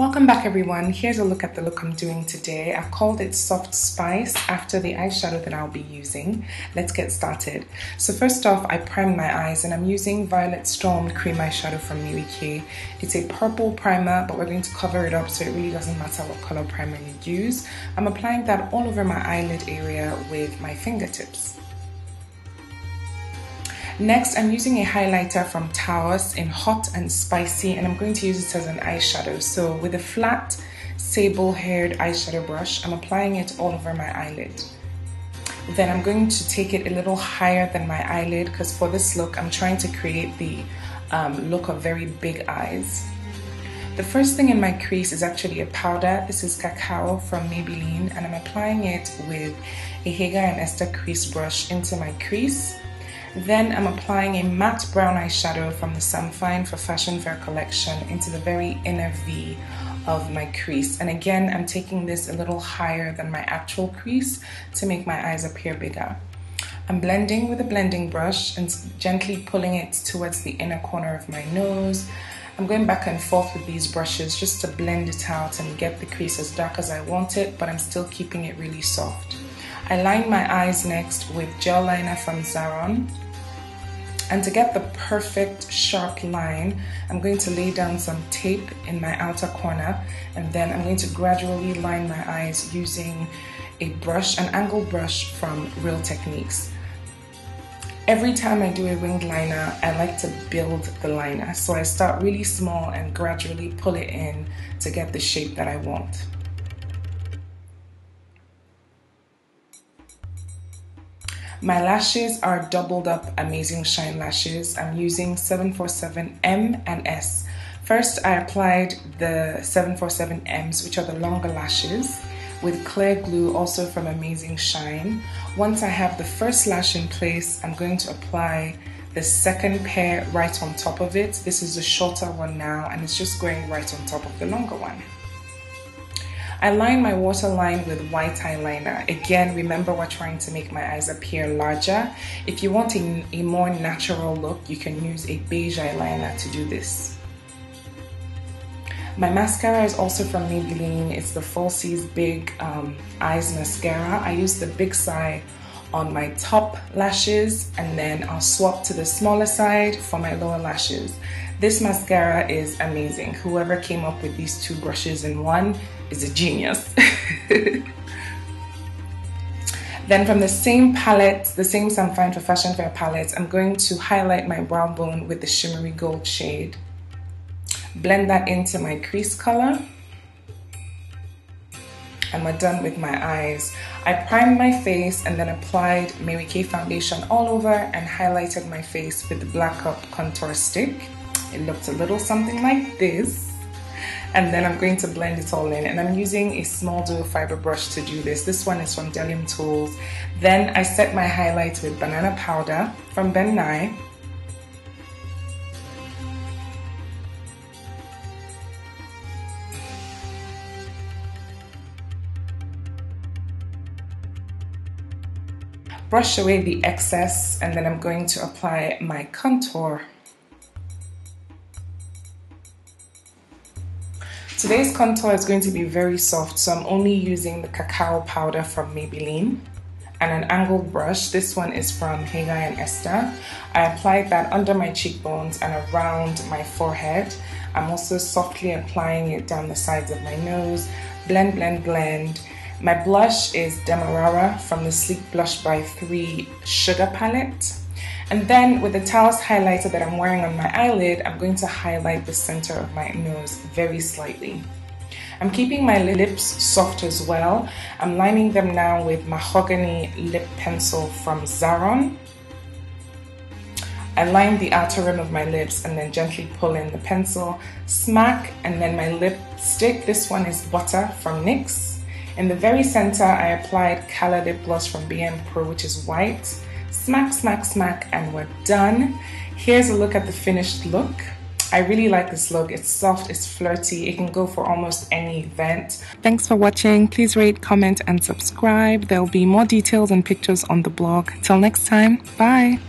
Welcome back everyone. Here's a look at the look I'm doing today. I've called it Soft Spice after the eyeshadow that I'll be using. Let's get started. So first off, I primed my eyes and I'm using Violet Storm Cream Eyeshadow from Mary Kay. It's a purple primer, but we're going to cover it up so it really doesn't matter what color primer you use. I'm applying that all over my eyelid area with my fingertips. Next, I'm using a highlighter from Taos in Hot and Spicy, and I'm going to use it as an eyeshadow. So with a flat, sable-haired eyeshadow brush, I'm applying it all over my eyelid. Then I'm going to take it a little higher than my eyelid because for this look, I'm trying to create the um, look of very big eyes. The first thing in my crease is actually a powder. This is Cacao from Maybelline and I'm applying it with a Hegai and Esther crease brush into my crease then I'm applying a matte brown eyeshadow from the Sam Fine for Fashion Fair collection into the very inner V of my crease. And again, I'm taking this a little higher than my actual crease to make my eyes appear bigger. I'm blending with a blending brush and gently pulling it towards the inner corner of my nose. I'm going back and forth with these brushes just to blend it out and get the crease as dark as I want it, but I'm still keeping it really soft. I line my eyes next with gel liner from Zaron. And to get the perfect sharp line, I'm going to lay down some tape in my outer corner and then I'm going to gradually line my eyes using a brush, an angled brush from Real Techniques. Every time I do a winged liner, I like to build the liner. So I start really small and gradually pull it in to get the shape that I want. My lashes are doubled up amazing shine lashes. I'm using 747M and S. First, I applied the 747Ms, which are the longer lashes, with clear glue also from Amazing Shine. Once I have the first lash in place, I'm going to apply the second pair right on top of it. This is the shorter one now, and it's just going right on top of the longer one. I line my waterline with white eyeliner. Again, remember we're trying to make my eyes appear larger. If you want a, a more natural look, you can use a beige eyeliner to do this. My mascara is also from Maybelline. It's the Falsies Big um, Eyes Mascara. I use the big side on my top lashes and then I'll swap to the smaller side for my lower lashes. This mascara is amazing. Whoever came up with these two brushes in one is a genius. then from the same palette, the same Sam Fine for Fashion Fair palette, I'm going to highlight my brow bone with the shimmery gold shade. Blend that into my crease color and we're done with my eyes. I primed my face and then applied Mary Kay foundation all over and highlighted my face with the Black Up contour stick. It looked a little something like this. And then I'm going to blend it all in and I'm using a small dual fiber brush to do this. This one is from Delium Tools. Then I set my highlight with banana powder from Ben Nye brush away the excess and then I'm going to apply my contour. Today's contour is going to be very soft so I'm only using the cacao powder from Maybelline and an angled brush. This one is from Hegai and Esther. I applied that under my cheekbones and around my forehead. I'm also softly applying it down the sides of my nose. Blend, blend, blend my blush is Demerara from the Sleek Blush by 3 Sugar Palette. And then with the Taos highlighter that I'm wearing on my eyelid, I'm going to highlight the center of my nose very slightly. I'm keeping my lips soft as well. I'm lining them now with Mahogany Lip Pencil from Zaron. I line the outer rim of my lips and then gently pull in the pencil, smack, and then my lipstick. This one is Butter from NYX. In the very center, I applied Calla Lip Gloss from BM Pro, which is white. Smack, smack, smack, and we're done. Here's a look at the finished look. I really like this look. It's soft, it's flirty. It can go for almost any event. Thanks for watching. Please rate, comment, and subscribe. There'll be more details and pictures on the blog. Till next time, bye.